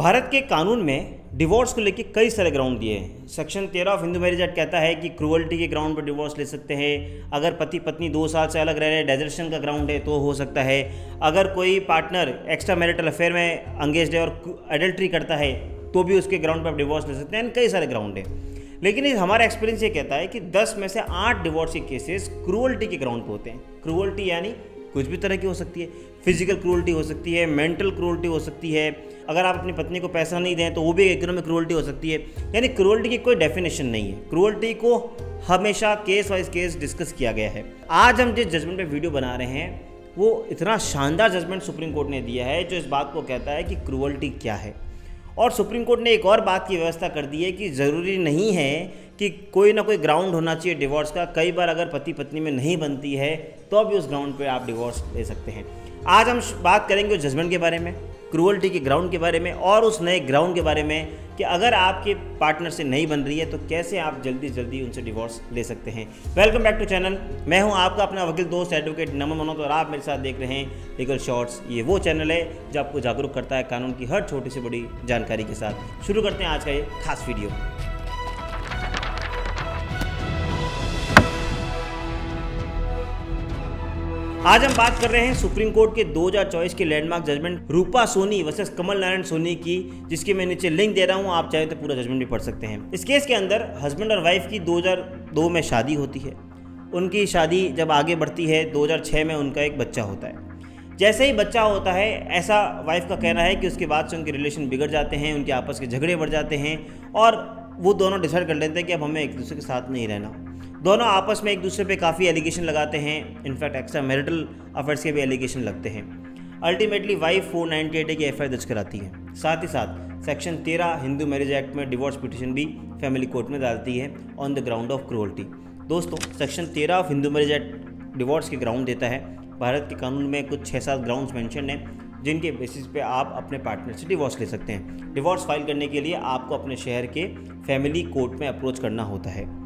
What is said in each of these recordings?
भारत के कानून में डिवोर्स को लेकर कई सारे ग्राउंड दिए हैं। सेक्शन तेरह ऑफ़ हिंदू मैरिज एक्ट कहता है कि क्रूअल्टी के ग्राउंड पर डिवोर्स ले सकते हैं। अगर पति पत्नी दो साल से अलग रह रहे हैं डेजर्शन का ग्राउंड है तो हो सकता है। अगर कोई पार्टनर एक्स्ट्रा मैरिटल अफेयर में अंगेज है और एडल्ट्री करता है तो भी उसके ग्राउंड पर आप डिवोर्स ले सकते हैं। एंड कई सारे ग्राउंड हैं। लेकिन हमारा एक्सपीरियंस ये कहता है कि 10 में से 8 डिवोर्स के केसेस क्रूअल्टी के ग्राउंड पर होते हैं। क्रूअल्टी यानी कुछ भी तरह की हो सकती है। फ़िज़िकल क्रूअल्टी हो सकती है मेंटल क्रूअल्टी हो सकती है। अगर आप अपनी पत्नी को पैसा नहीं दें तो वो भी इकोनॉमिक क्रूअल्टी हो सकती है। यानी क्रूअल्टी की कोई डेफिनेशन नहीं है। क्रूअल्टी को हमेशा केस वाइज केस डिस्कस किया गया है। आज हम जिस जजमेंट पे वीडियो बना रहे हैं, वो इतना शानदार जजमेंट सुप्रीम कोर्ट ने दिया है, जो इस बात को कहता है कि क्रूअल्टी क्या है। और सुप्रीम कोर्ट ने एक और बात की व्यवस्था कर दी है कि ज़रूरी नहीं है कि कोई ना कोई ग्राउंड होना चाहिए डिवोर्स का। कई बार अगर पति पत्नी में नहीं बनती है तो भी उस ग्राउंड पे आप डिवोर्स ले सकते हैं। आज हम बात करेंगे उस जजमेंट के बारे में क्रूअल्टी के ग्राउंड के बारे में और उस नए ग्राउंड के बारे में कि अगर आपके पार्टनर से नहीं बन रही है तो कैसे आप जल्दी जल्दी उनसे डिवोर्स ले सकते हैं। वेलकम बैक टू चैनल मैं हूँ आपका अपना वकील दोस्त एडवोकेट नमन मनोज और आप मेरे साथ देख रहे हैं लीगल शॉर्ट्स ये वो चैनल है जो आपको जागरूक करता है कानून की हर छोटी से बड़ी जानकारी के साथ। शुरू करते हैं आज का ये खास वीडियो आज हम बात कर रहे हैं सुप्रीम कोर्ट के 2024 के landmark judgement Rupa Soni versus Kamal Narayan Soni की, जिसकी मैं नीचे लिंक दे रहा हूँ, आप चाहे तो पूरा जजमेंट भी पढ़ सकते हैं। इस केस के अंदर हस्बैंड और वाइफ की 2002 में शादी होती है। उनकी शादी जब आगे बढ़ती है 2006 में उनका एक बच्चा होता है। जैसे ही बच्चा होता है, ऐसा वाइफ का कहना है कि उसके बाद से उनके रिलेशन बिगड़ जाते हैं, उनके आपस के झगड़े बढ़ जाते हैं, और वो दोनों डिसाइड कर लेते हैं कि अब हमें एक दूसरे के साथ नहीं रहना। दोनों आपस में एक दूसरे पे काफ़ी एलिगेशन लगाते हैं। इनफैक्ट एक्स्ट्रा मैरिटल अफेयर्स के भी एलिगेशन लगते हैं। Ultimately wife four ninety eight की एफ़ दर्ज कराती है। साथ ही साथ सेक्शन तेरह हिंदू मैरिज एक्ट में डिवोर्स पिटिशन भी फैमिली कोर्ट में डालती है on the ground of cruelty दोस्तों सेक्शन तेरह of Hindu marriage act divorce के ग्राउंड देता है। भारत के कानून में कुछ छः सात ग्राउंड्स मैंशन हैं, जिनके बेसिस पे आप अपने पार्टनर से डिवोर्स ले सकते हैं। डिवोर्स फ़ाइल करने के लिए आपको अपने शहर के फैमिली कोर्ट में अप्रोच करना होता है।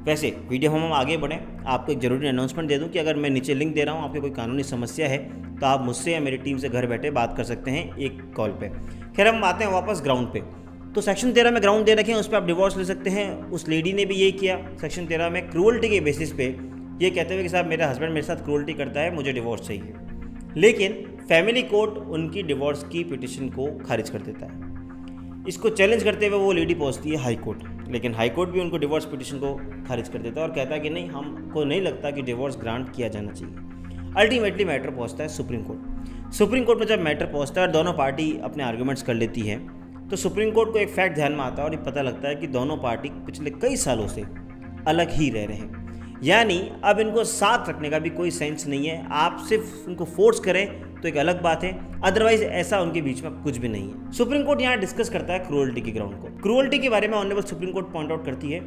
वैसे वीडियो हम आगे बढ़ें, आपको एक ज़रूरी अनाउंसमेंट दे दूँ कि अगर मैं नीचे लिंक दे रहा हूँ, आपकी कोई कानूनी समस्या है तो आप मुझसे या मेरी टीम से घर बैठे बात कर सकते हैं एक कॉल पे। खैर, हम आते हैं वापस ग्राउंड पे। तो सेक्शन तेरह में ग्राउंड दे रखे हैं, उस पर आप डिवोर्स ले सकते हैं। उस लेडी ने भी यही किया। सेक्शन तेरह में क्रूअल्टी के बेसिस पे ये कहते हुए कि साहब, मेरा हस्बैंड मेरे साथ क्रूअल्टी करता है, मुझे डिवोर्स चाहिए। लेकिन फैमिली कोर्ट उनकी डिवोर्स की पिटिशन को खारिज कर देता है। इसको चैलेंज करते हुए वो लेडी पहुँचती है हाई कोर्ट लेकिन हाई कोर्ट भी उनको डिवोर्स पिटिशन को खारिज कर देता है और कहता है कि नहीं, हमको नहीं लगता कि डिवोर्स ग्रांट किया जाना चाहिए। अल्टीमेटली मैटर पहुँचता है सुप्रीम कोर्ट सुप्रीम कोर्ट में जब मैटर पहुँचता है और दोनों पार्टी अपने आर्ग्यूमेंट्स कर लेती है तो सुप्रीम कोर्ट को एक फैक्ट ध्यान में आता है और ये पता लगता है कि दोनों पार्टी पिछले कई सालों से अलग ही रह रहे हैं। यानी अब इनको साथ रखने का भी कोई सेंस नहीं है। आप सिर्फ़ उनको फोर्स करें तो एक अलग बात है अदरवाइज़ ऐसा उनके बीच में कुछ भी नहीं है। सुप्रीम कोर्ट यहाँ डिस्कस करता है क्रूअल्टी के ग्राउंड को। क्रूअल्टी के बारे में honourable supreme court point out करती है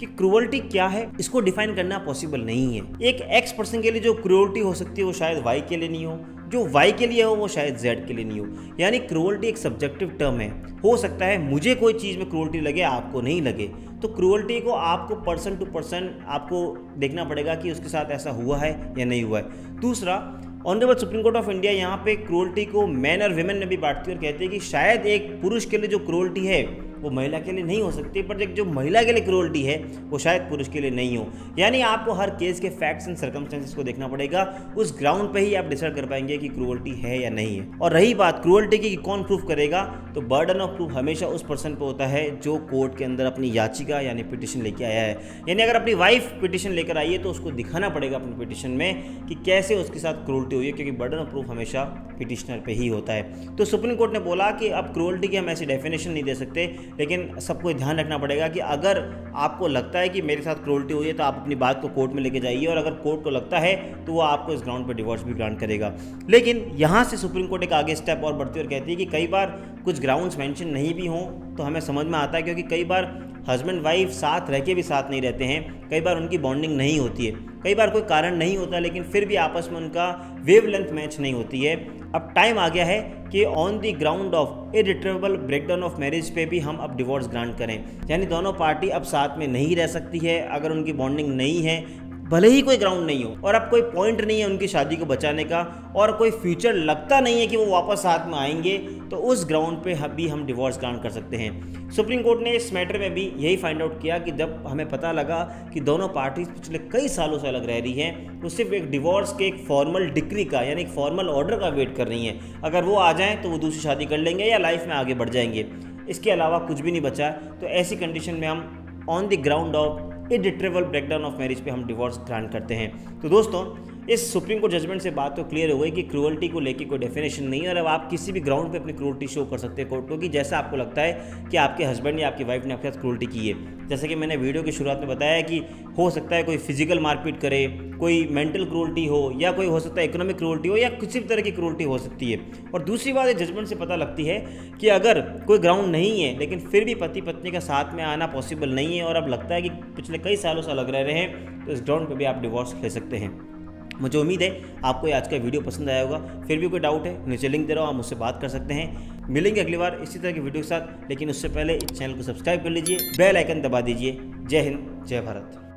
कि क्रूअल्टी क्या है, इसको डिफाइन करना पॉसिबल नहीं है। एक एक्स पर्सन के लिए जो क्रूअल्टी हो सकती है, वो शायद वाई के लिए नहीं हो, जो वाई के लिए हो, वो शायद जेड के लिए नहीं हो। यानी क्रूअल्टी एक सब्जेक्टिव टर्म है। हो सकता है मुझे कोई चीज़ में क्रूअल्टी लगे, आपको नहीं लगे। तो क्रूअल्टी को आपको पर्सन टू पर्सन आपको देखना पड़ेगा कि उसके साथ ऐसा हुआ है या नहीं हुआ है। दूसरा honourable supreme court of India यहाँ पे क्रोल्टी को मैन और वेमेन ने भी बांटती है और कहते हैं कि शायद एक पुरुष के लिए जो क्रोल्टी है वो महिला के लिए नहीं हो सकती, पर एक जो महिला के लिए क्रोल्टी है, वो शायद पुरुष के लिए नहीं हो। यानी आपको हर केस के फैक्ट्स एंड सर्कमस्टेंसेस को देखना पड़ेगा। उस ग्राउंड पे ही आप डिसाइड कर पाएँगे कि क्रूअल्टी है या नहीं है। और रही बात क्रूअल्टी की कौन प्रूफ करेगा? तो बर्डन ऑफ़ प्रूफ हमेशा उस पर्सन पर होता है जो कोर्ट के अंदर अपनी याचिका यानी पिटिशन लेके आया है। यानी अगर अपनी वाइफ पिटिशन लेकर आई है तो उसको दिखाना पड़ेगा अपनी पिटिशन में कि कैसे उसके साथ क्रूअल्टी हुई है, क्योंकि बर्डन ऑफ़ प्रूफ हमेशा पिटिशनर पे ही होता है। तो सुप्रीम कोर्ट ने बोला कि अब क्रूअल्टी की हम ऐसी डेफिनेशन नहीं दे सकते लेकिन सबको ध्यान रखना पड़ेगा कि अगर आपको लगता है कि मेरे साथ क्रोल्टी हुई है तो आप अपनी बात को कोर्ट में लेके जाइए और अगर कोर्ट को लगता है तो वो आपको इस ग्राउंड पर डिवोर्स भी ग्रांट करेगा। लेकिन यहाँ से सुप्रीम कोर्ट एक आगे स्टेप और बढ़ती और कहती है कि कई बार कुछ ग्राउंड्स मैंशन नहीं भी हों तो हमें समझ में आता है, क्योंकि कई बार हस्बैंड, वाइफ साथ रह के भी साथ नहीं रहते हैं। कई बार उनकी बॉन्डिंग नहीं होती है। कई बार कोई कारण नहीं होता, लेकिन फिर भी आपस में उनका वेव लेंथ मैच नहीं होती है। अब टाइम आ गया है कि on the ground of irretrievable breakdown of marriage पे भी हम अब डिवोर्स ग्रांट करें। यानी दोनों पार्टी अब साथ में नहीं रह सकती है, अगर उनकी बॉन्डिंग नहीं है भले ही कोई ग्राउंड नहीं हो और अब कोई पॉइंट नहीं है उनकी शादी को बचाने का और कोई फ्यूचर लगता नहीं है कि वो वापस साथ में आएँगे तो उस ग्राउंड पे भी हम डिवोर्स ग्रांट कर सकते हैं। सुप्रीम कोर्ट ने इस मैटर में भी यही फाइंड आउट किया कि जब हमें पता लगा कि दोनों पार्टीज़ पिछले कई सालों से अलग रह रही हैं तो सिर्फ़ एक डिवोर्स के एक फॉर्मल डिग्री का, यानी एक फॉर्मल ऑर्डर का वेट कर रही हैं। अगर वो आ जाएँ तो वो दूसरी शादी कर लेंगे या लाइफ में आगे बढ़ जाएँगे। इसके अलावा कुछ भी नहीं बचा। तो ऐसी कंडीशन में हम on the ground of irretrievable breakdown of marriage पे हम डिवोर्स ग्रांट करते हैं। तो दोस्तों इस सुप्रीम कोर्ट जजमेंट से बात तो क्लियर हो गई कि क्रूअल्टी को लेकर कोई डेफिनेशन नहीं है और अब आप किसी भी ग्राउंड पे अपनी क्रूअल्टी शो कर सकते हैं कोर्ट को कि जैसा आपको लगता है कि आपके हस्बैंड या आपकी वाइफ ने आपके साथ क्रूअल्टी की है। जैसे कि मैंने वीडियो की शुरुआत में बताया कि हो सकता है कोई फ़िज़िकल मारपीट करे, कोई मेंटल क्रूअल्टी हो या कोई हो सकता है इकोनॉमिक क्रूअल्टी हो या किसी भी तरह की क्रूअल्टी हो सकती है। और दूसरी बात जजमेंट से पता लगती है कि अगर कोई ग्राउंड नहीं है, लेकिन फिर भी पति पत्नी का साथ में आना पॉसिबल नहीं है और अब लगता है कि पिछले कई सालों से अलग रह रहे हैं तो इस ग्राउंड पर भी आप डिवोर्स ले सकते हैं। मुझे उम्मीद है आपको आज का वीडियो पसंद आया होगा। फिर भी कोई डाउट है, नीचे लिंक दे रहा हूँ, आप मुझसे बात कर सकते हैं। मिलेंगे अगली बार इसी तरह की वीडियो के साथ, लेकिन उससे पहले इस चैनल को सब्सक्राइब कर लीजिए बेल आइकन दबा दीजिए। जय हिंद, जय भारत।